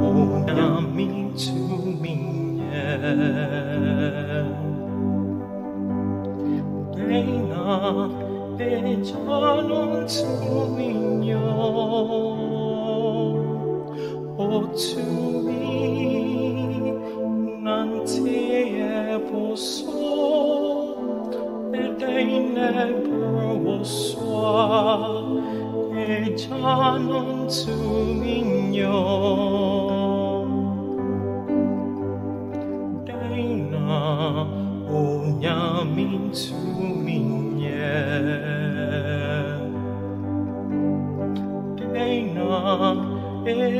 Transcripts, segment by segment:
오염이 주민예 내나 내자는 주민여 오 주민 난티에 보소 내내 보소아 내자는 주민여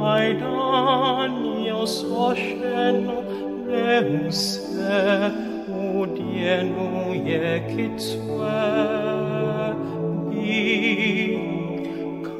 kai Daniel soshenu neuse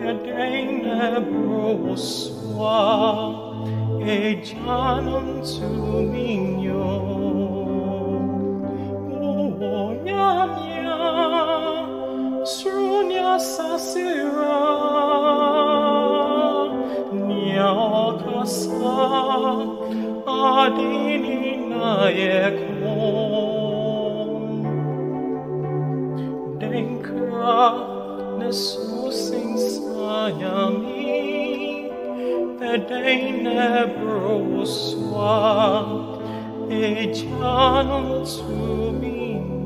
Edene broswa E janum tuminyo Uonyamia Srunya sasira Nia kasa Adini naeko nesusin sayami Edene broswa E janum tuminyo